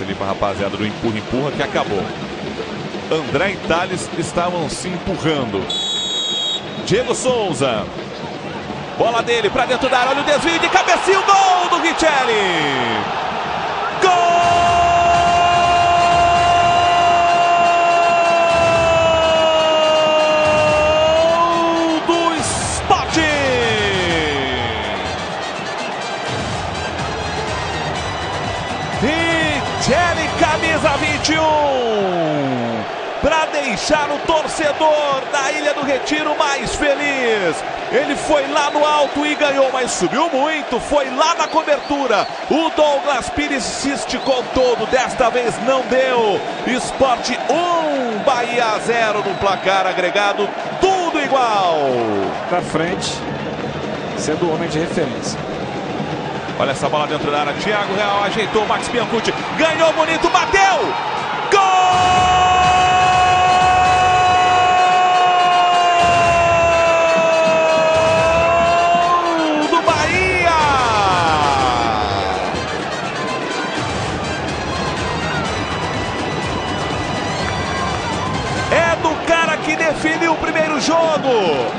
passe ali para a rapaziada do empurra-empurra que acabou. André e Thales estavam se empurrando. Diego Souza. Bola dele para dentro da área. Olha o desvio de cabecinha. O gol do Richelli. Gol 21 para deixar o torcedor da Ilha do Retiro mais feliz. Ele foi lá no alto e ganhou, mas subiu muito, foi lá na cobertura. O Douglas Pires se esticou todo, desta vez não deu. Esporte 1, Bahia 0 no placar agregado, tudo igual. Para frente, sendo o homem de referência. Olha essa bola dentro da área, Thiago Real ajeitou, Max Biancucci ganhou bonito, bateu! Gol! É do cara que definiu o primeiro jogo.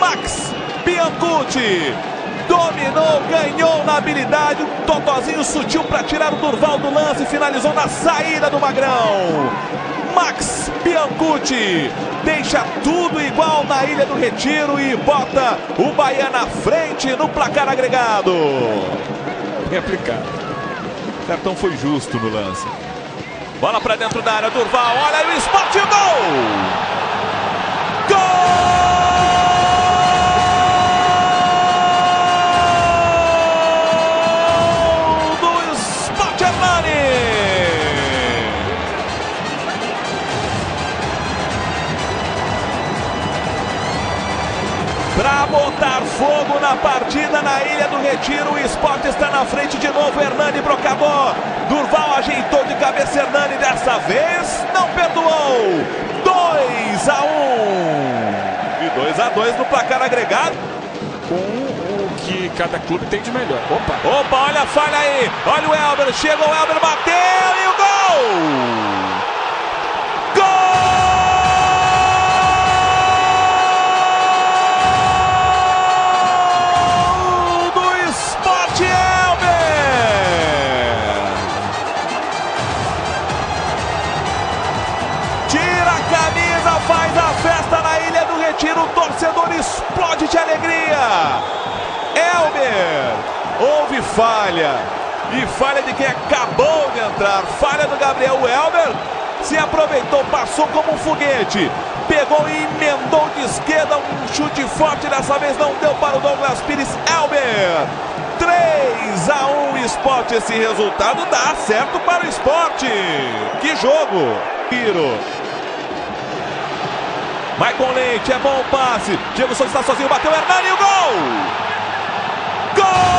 Max Biancucci dominou, ganhou na habilidade, um totozinho sutil para tirar o Durval do lance, finalizou na saída do Magrão. Max Biancucci deixa tudo igual na Ilha do Retiro e bota o Bahia na frente no placar agregado. Bem aplicado. O cartão foi justo no lance. Bola para dentro da área, Durval, olha o esporte, gol! Gol Para botar fogo na partida na Ilha do Retiro, o esporte está na frente de novo. Hernani Brocador. Durval ajeitou de cabeça Hernani. Dessa vez não perdoou. 2 a 1 E 2 a 2 no placar agregado. Com o que cada clube tem de melhor. Opa! Opa, olha a falha aí. Olha o Elber. Chega o Elber, bateu e o gol! Torcedor explode de alegria. Elber, houve falha. E falha de quem acabou de entrar. Falha do Gabriel Elber. Se aproveitou, passou como um foguete. Pegou e emendou de esquerda um chute forte. Dessa vez não deu para o Douglas Pires. Elber. 3 a 1 esporte. Esse resultado dá certo para o esporte. Que jogo. Piro. Maicon Leite, é bom o passe. Diego Souza está sozinho, bateu Hernani e o gol! Gol!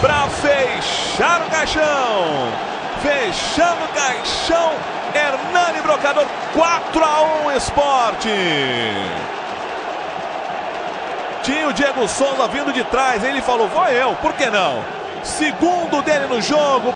Para fechar o caixão, fechando o caixão, Hernani Brocador, 4 a 1 Esporte. Tinha o Diego Souza vindo de trás, ele falou, vou eu, por que não? Segundo dele no jogo,